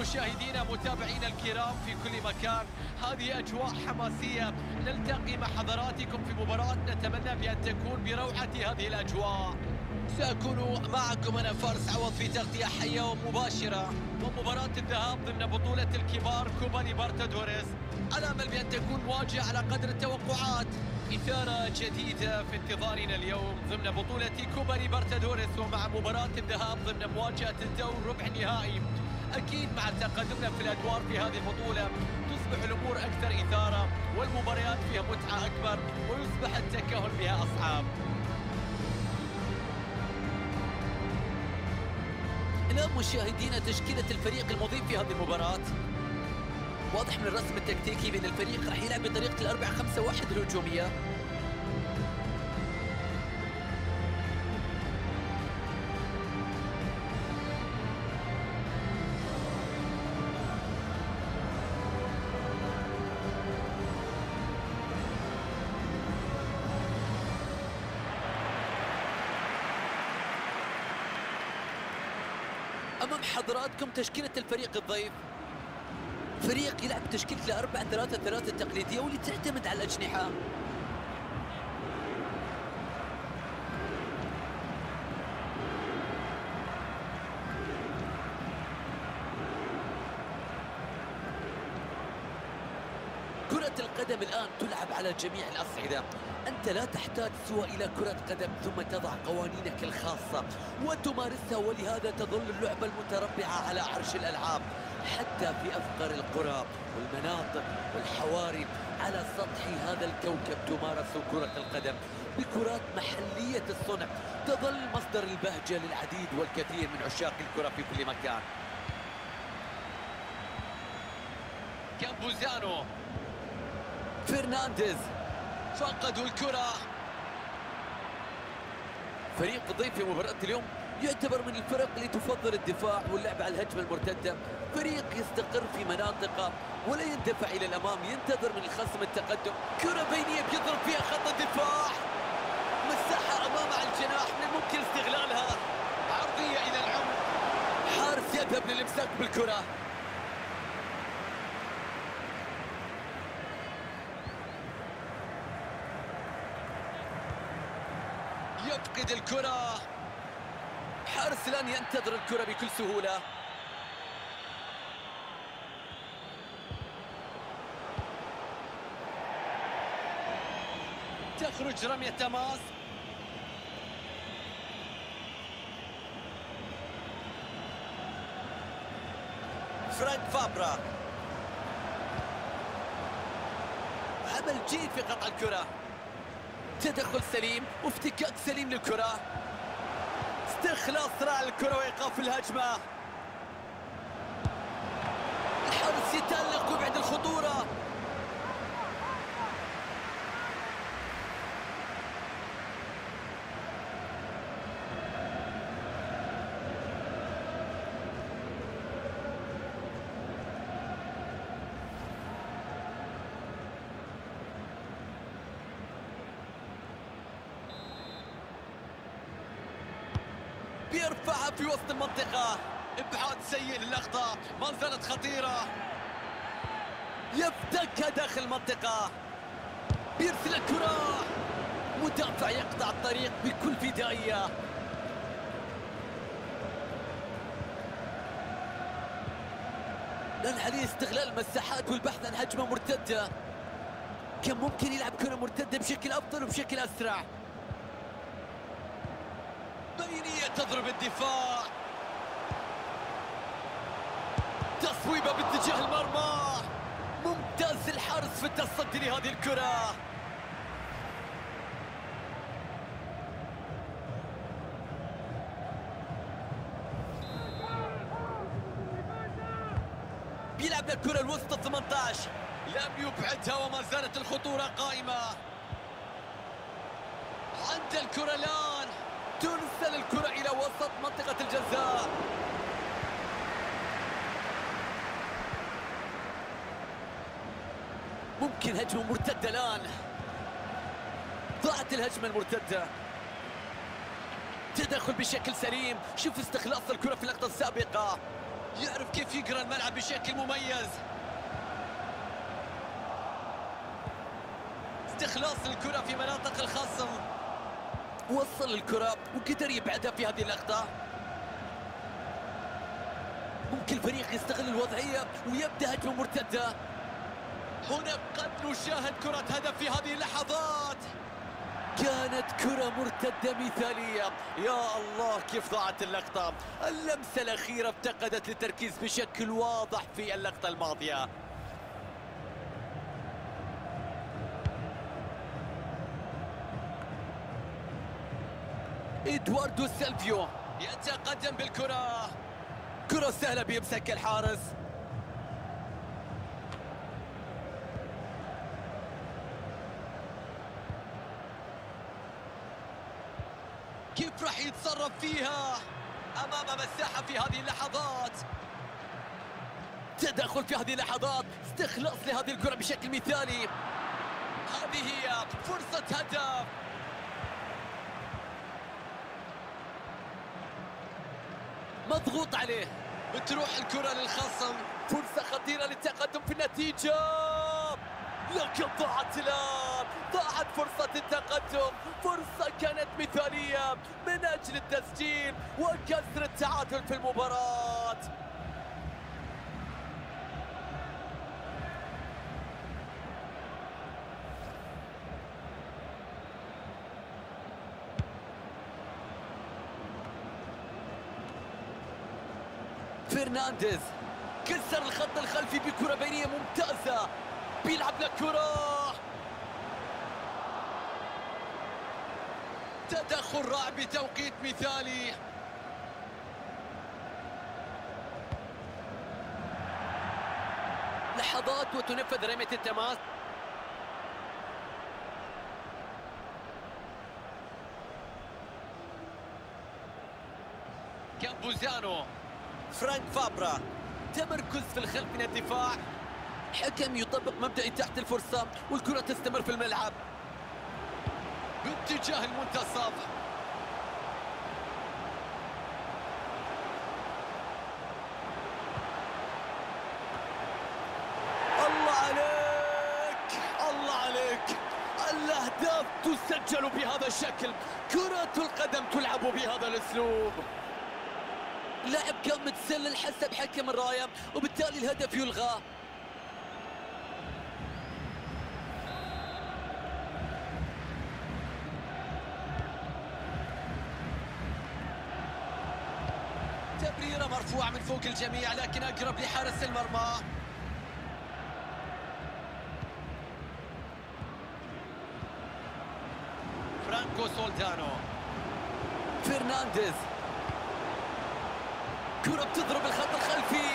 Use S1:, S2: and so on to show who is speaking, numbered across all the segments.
S1: مشاهدينا متابعينا الكرام في كل مكان هذه أجواء حماسية. نلتقي مع حضراتكم في مباراة نتمنى بأن تكون بروعة هذه الأجواء. سأكون معكم أنا فارس عوض في تغطية حية ومباشرة. ومباراة الذهاب ضمن بطولة الكبار كوبا ليبرتادوريس. على أمل بأن تكون مواجهة على قدر التوقعات. إثارة جديدة في انتظارنا اليوم ضمن بطولة كوبا ليبرتادوريس ومع مباراة الذهاب ضمن مواجهة الدور ربع النهائي أكيد مع تقدمنا في الأدوار في هذه البطولة تصبح الأمور أكثر إثارة والمباريات فيها متعة أكبر ويصبح التكهن بها أصعب. الآن مشاهدينا تشكيلة الفريق المضيف في هذه المباراة. واضح من الرسم التكتيكي بأن الفريق راح يلعب بطريقة الأربعة خمسة واحد الهجومية. حضراتكم تشكيلة الفريق الضيف. فريق يلعب تشكيلة الأربعة ثلاثة ثلاثة التقليدية واللي تعتمد على الأجنحة. كرة القدم الآن تلعب على جميع الأصعدة. أنت لا تحتاج سوى إلى كرة قدم ثم تضع قوانينك الخاصة وتمارسها ولهذا تظل اللعبة المتربعة على عرش الألعاب حتى في أفقر القرى والمناطق والحواري. على سطح هذا الكوكب تمارس كرة القدم بكرات محلية الصنع. تظل مصدر البهجة للعديد والكثير من عشاق الكرة في كل مكان. كامبوزانو فرنانديز. فقدوا الكرة. فريق ضيف في مباراة اليوم يعتبر من الفرق اللي تفضل الدفاع واللعب على الهجمة المرتدة. فريق يستقر في مناطقه ولا يندفع إلى الأمام ينتظر من الخصم التقدم. كرة بينية بيضرب فيها خط الدفاع. مساحة أمام على الجناح من الممكن استغلالها. عرضية إلى العمق. حارس يذهب للإمساك بالكرة. يفقد الكرة. حارس الآن ينتظر الكرة بكل سهولة. تخرج رمية تماس. فرانك فابرا. عمل جيد في قطع الكرة. تدخل سليم وافتكاك سليم للكرة. استخلاص صراع الكرة وإيقاف الهجمة. الحارس يتألق ويبعد الخطورة. بيرفعها في وسط المنطقة. إبعاد سيء للأخطاء. ما زالت خطيرة. يفتكها داخل المنطقة. بيرسل الكرة. مدافع يقطع الطريق بكل فدائية. الآن عليه استغلال المساحات والبحث عن هجمة مرتدة. كان ممكن يلعب كرة مرتدة بشكل أفضل وبشكل أسرع. بينية تضرب الدفاع. تصويبة باتجاه المرمى. ممتاز الحارس في التصدي لهذه الكرة. بيلعب الكرة الوسط 18 لم يبعدها وما زالت الخطورة قائمة. عند الكرة الآن ترسل الكرة إلى وسط منطقة الجزاء. ممكن هجمة مرتدة الآن. ضاعت الهجمة المرتدة. تدخل بشكل سليم. شوف استخلاص الكرة في اللقطة السابقة. يعرف كيف يقرأ الملعب بشكل مميز. استخلاص الكرة في مناطق الخصم وصل الكرة وقدر يبعدها في هذه اللقطة ممكن الفريق يستغل الوضعية ويبدأ هجمة مرتدة. هنا قد نشاهد كرة هدف في هذه اللحظات. كانت كرة مرتدة مثالية. يا الله كيف ضاعت اللقطة؟ اللمسة الأخيرة افتقدت التركيز بشكل واضح في اللقطة الماضية. إدواردو سيلفيو يتقدم بالكرة. كرة سهلة بيمسك الحارس. كيف راح يتصرف فيها؟ أمام مساحة في هذه اللحظات. تدخل في هذه اللحظات. استخلاص لهذه الكرة بشكل مثالي. هذه هي فرصة هدف. مضغوط عليه. بتروح الكرة للخصم. فرصة خطيرة للتقدم في النتيجة. لكن ضاعت الآن ضاعت فرصة التقدم. فرصة كانت مثالية من أجل التسجيل وكسر التعادل في المباراة. فرنانديز كسر الخط الخلفي بكرة بينية ممتازة. بيلعب لكرة تدخل رائع بتوقيت مثالي. لحظات وتنفذ رمية التماس. كامبوزانو فرانك فابرا. تمركز في الخلف من الدفاع. حكم يطبق مبدأ تحت الفرصة والكرة تستمر في الملعب. باتجاه المنتصف. الله عليك الله عليك. الأهداف تسجل بهذا الشكل. كرة القدم تلعب بهذا الأسلوب. لاعب كان متسلل حسب حكم الراية وبالتالي الهدف يلغى. تمريره مرفوعة من فوق الجميع لكن أقرب لحارس المرمى. فرانكو سولدانو. فرنانديز. كرة بتضرب الخط الخلفي.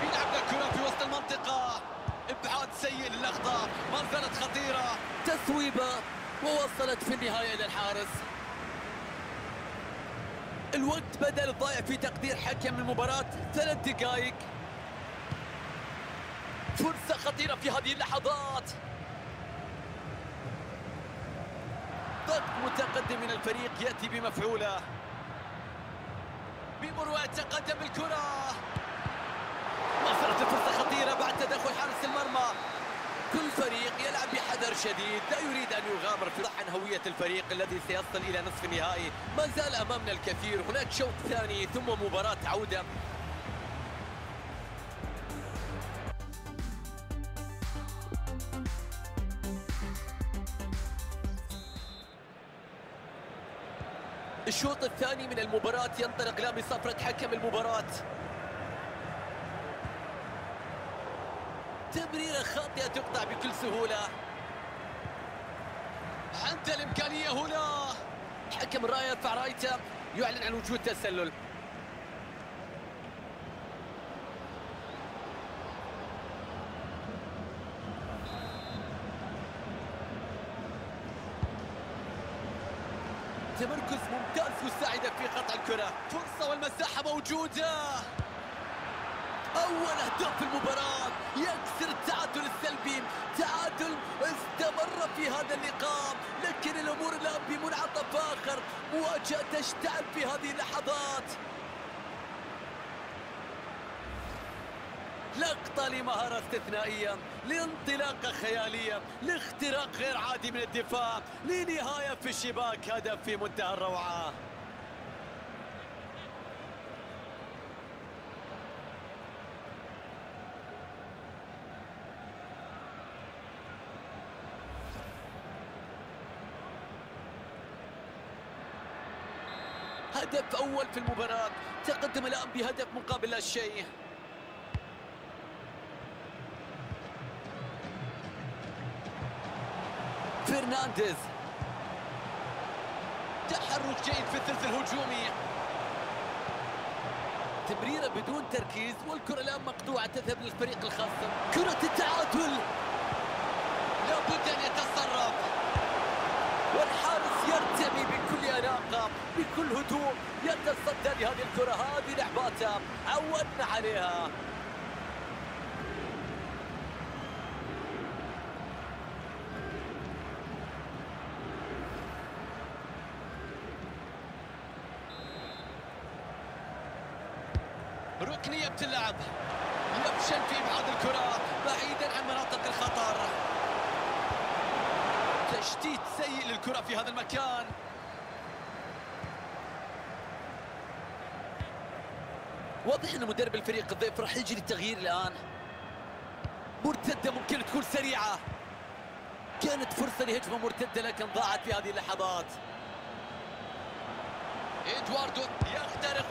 S1: بيلعب كرة في وسط المنطقة. إبعاد سيء للأخطاء. ما زالت خطيرة. تصويبة ووصلت في النهاية إلى الحارس. الوقت بدل الضايع في تقدير حكم المباراة. ثلاث دقائق فرصة خطيرة في هذه اللحظات. ضغط متقدم من الفريق يأتي بمفعوله. بمروءة تقدم بالكرة ما صارت الفرصة خطيرة بعد تدخل حارس المرمى. كل فريق يلعب بحذر شديد. لا يريد أن يغامر في طحن هوية الفريق الذي سيصل إلى نصف النهائي. ما زال أمامنا الكثير. هناك شوط ثاني ثم مباراة عودة. الشوط الثاني من المباراة. ينطلق لا بصفرة حكم المباراة. تمريرة خاطئة تقطع بكل سهولة. عند الإمكانية هنا. حكم الراية يرفع رايته يعلن عن وجود تسلل. تمركز ممتاز مساعدة في قطع الكرة. فرصة والمساحة موجودة. أول أهداف المباراة. يكسر التعادل السلبي. تعادل استمر في هذا اللقاء. لكن الأمور الآن بمنعطف آخر. مواجهة تشتعل في هذه اللحظات. لقطة لمهارة استثنائية لانطلاقة خيالية لاختراق غير عادي من الدفاع لنهاية في الشباك هدف في منتهى الروعة. هدف أول في المباراة تقدم الآن بهدف مقابل لا شيء فرنانديز. تحرك جيد في الثلث الهجومي. تمريرة بدون تركيز والكرة الآن مقطوعة تذهب للفريق الخاص. كرة التعادل. لابد أن يتصرف. والحارس يرتمي بكل أناقة بكل هدوء. يتصدى لهذه الكرة. هذه لعباتها عودنا عليها. ركنية بتلعب. يفشل في إبعاد الكرة بعيدا عن مناطق الخطر. تشتيت سيء للكرة في هذا المكان. واضح إن مدرب الفريق الضيف راح يجري التغيير الآن. مرتدة ممكن تكون سريعة. كانت فرصة لهجمة مرتدة لكن ضاعت في هذه اللحظات. إدواردو يخترق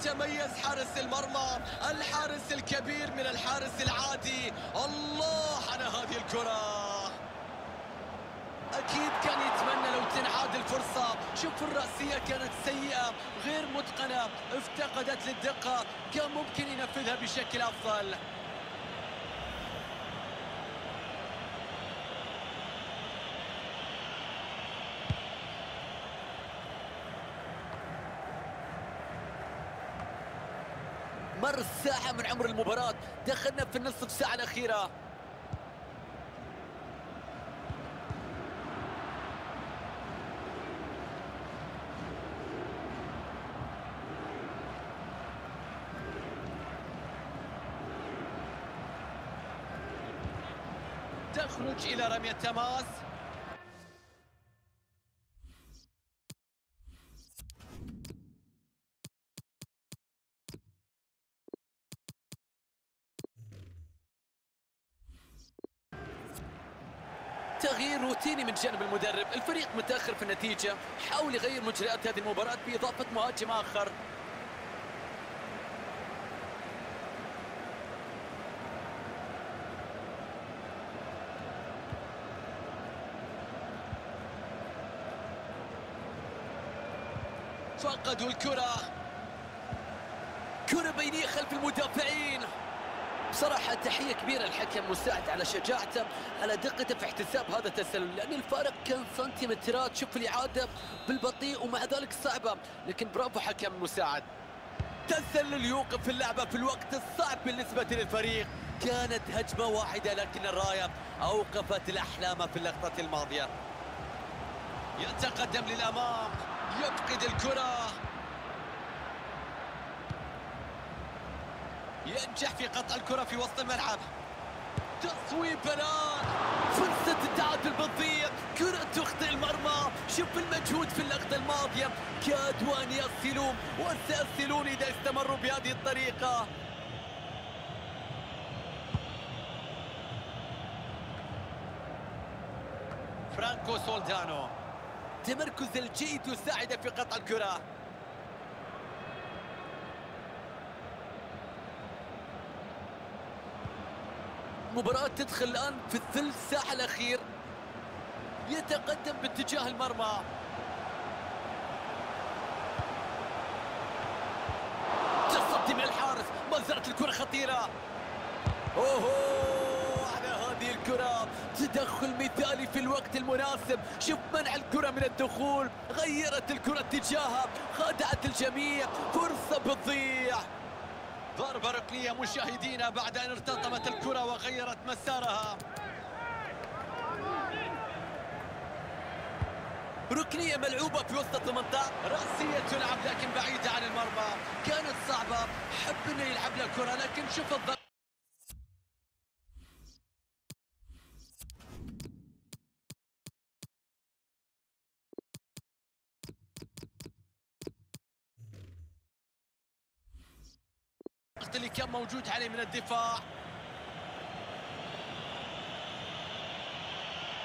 S1: يتميز حارس المرمى الحارس الكبير من الحارس العادي. الله على هذه الكرة. أكيد كان يتمنى لو تنعاد الفرصة. شوف الرأسية كانت سيئة غير متقنة افتقدت للدقة. كان ممكن ينفذها بشكل أفضل. مر ساعة من عمر المباراة. دخلنا في النصف ساعة الأخيرة. تخرج إلى رمي التماس روتيني من جانب المدرب. الفريق متأخر في النتيجة. حاول يغير مجريات هذه المباراة بإضافة مهاجم آخر. فقدوا الكرة. كرة بينية خلف المدافعين. بصراحة تحية كبيرة للحكم مساعد على شجاعته على دقته في احتساب هذا التسلل. لأن الفارق كان سنتيمترات شوف الإعادة بالبطيء ومع ذلك صعبة. لكن برافو حكم مساعد تسلل يوقف اللعبة في الوقت الصعب بالنسبة للفريق. كانت هجمة واحدة لكن الراية أوقفت الأحلام في اللقطة الماضية. يتقدم للأمام. يفقد الكرة. ينجح في قطع الكرة في وسط الملعب. تصويب الآن فرصة التعادل بتضيع كرة تخطئ المرمى. شوف المجهود في اللقطة الماضية. كادوا أن يصلون وسيصلون إذا استمروا بهذه الطريقة. فرانكو سولدانو. تمركز الجيد يساعد في قطع الكرة. مباراة تدخل الآن في الثلث ساعة الأخير. يتقدم باتجاه المرمى. تصدي من الحارس. ما زالت الكرة خطيرة. اوه على هذه الكرة. تدخل مثالي في الوقت المناسب. شوف منع الكرة من الدخول. غيرت الكرة اتجاهها. خدعت الجميع. فرصة بتضيع. ضربة ركنية مشاهدينا بعد أن ارتطمت الكرة وغيرت مسارها. ركنية ملعوبة في وسط 18 رأسية تلعب لكن بعيدة عن المرمى. كانت صعبة. حب إنه يلعب لها كرة لكن شوف الضغط. اللي كان موجود عليه من الدفاع.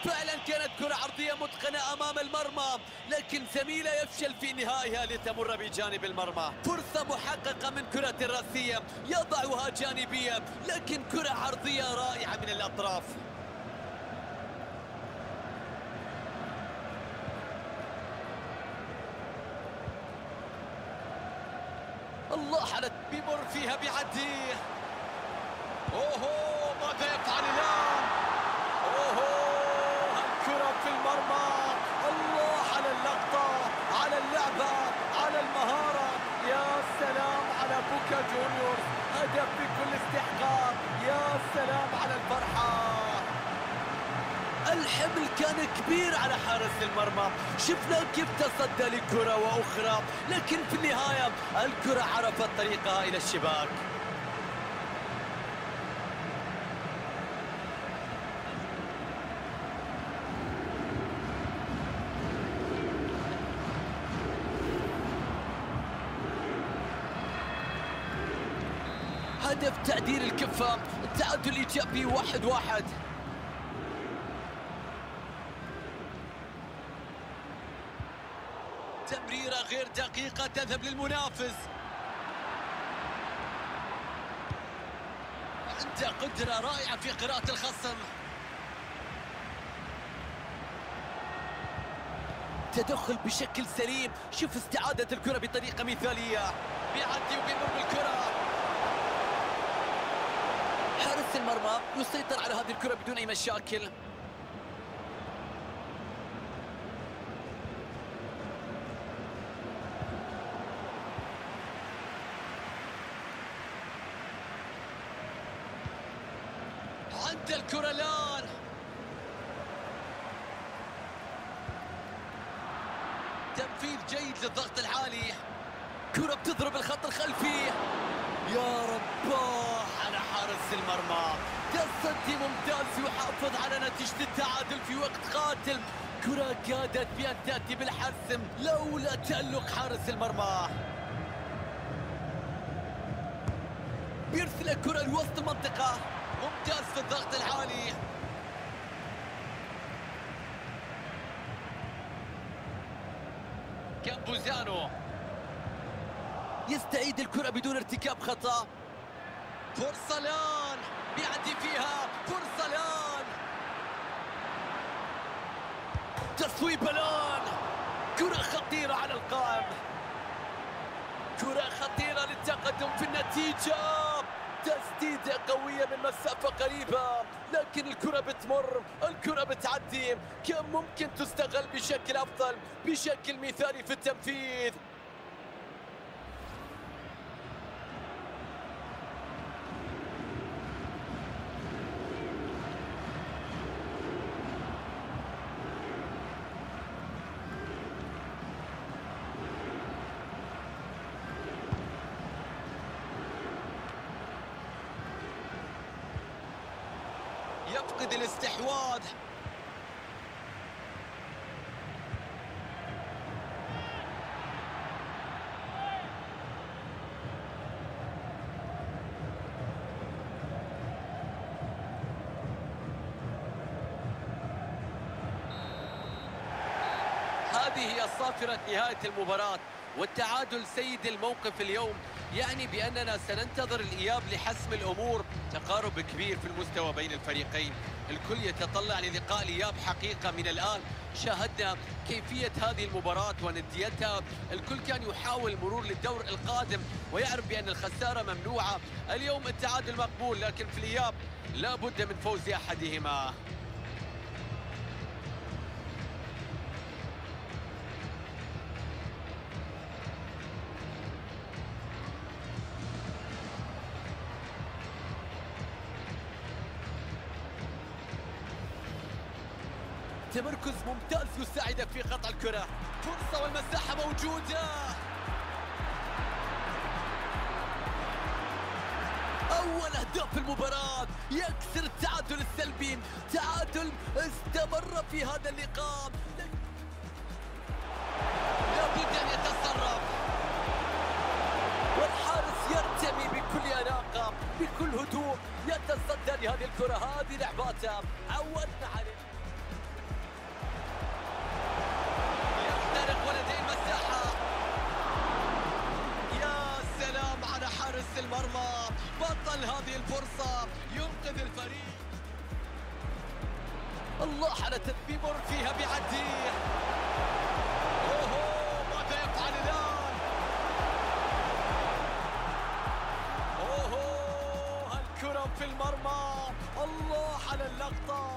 S1: فعلا كانت كرة عرضية متقنة أمام المرمى لكن زميله يفشل في نهائها لتمر بجانب المرمى. فرصة محققة من كرة الرأسية يضعها جانبية لكن كرة عرضية رائعة من الأطراف الله على بيمر بيعدي أوهو ماذا يفعل الآن. أوهو الكرة في المرمى. الله على اللقطة على اللعبة على المهارة. يا سلام على بوكا جونيور هدف بكل استحقاق. يا سلام على الفرحة. الحمل كان كبير على حارس المرمى. شفنا كيف تصدى لكرة وأخرى. لكن في النهاية الكرة عرفت طريقها إلى الشباك هدف تعديل الكفة التعادل إيجابي واحد واحد. تمريرة غير دقيقة تذهب للمنافس. عنده قدرة رائعة في قراءة الخصم. تدخل بشكل سليم. شوف استعادة الكرة بطريقة مثالية. بيعدي وبيمر بالكرة. حارس المرمى يسيطر على هذه الكرة بدون أي مشاكل. عند الكرة الآن. تنفيذ جيد للضغط العالي. كرة بتضرب الخط الخلفي. يا رباه. حارس المرمى. تصدي ممتاز يحافظ على نتيجة التعادل في وقت قاتل. كرة كادت بأن تأتي بالحسم لولا تألق حارس المرمى. بيرسل الكرة لوسط المنطقة. ممتاز في الضغط العالي. كامبوزانو يستعيد الكرة بدون ارتكاب خطأ. فرصة الآن بيعدي فيها فرصة الآن تصويب الآن كرة خطيرة على القائم كرة خطيرة للتقدم في النتيجة. تسديدة قوية من مسافة قريبة. لكن الكرة بتمر. الكرة بتعدي. كان ممكن تستغل بشكل أفضل بشكل مثالي في التنفيذ يفقد الاستحواذ هذه هي صافرة نهاية المباراة والتعادل سيد الموقف اليوم يعني بأننا سننتظر الإياب لحسم الأمور. تقارب كبير في المستوى بين الفريقين. الكل يتطلع للقاء الإياب حقيقة من الآن. شاهدنا كيفية هذه المباراة ونديتها. الكل كان يحاول المرور للدور القادم ويعرف بأن الخسارة ممنوعة. اليوم التعادل مقبول لكن في الإياب لا بد من فوز أحدهما. تمركز ممتاز يساعدك في قطع الكرة. فرصة والمساحة موجودة. أول أهداف المباراة. يكسر التعادل السلبي. تعادل استمر في هذا اللقاء. لابد أن يتصرف. والحارس يرتمي بكل أناقة. بكل هدوء يتصدى لهذه الكرة. هذه لعباته. عودنا عليه المرمى. بطل هذه الفرصة. ينقذ الفريق. الله على تدبير فيها بعديه. أوهو ماذا يفعل الآن؟ أوهو الكرة في المرمى. الله على اللقطة.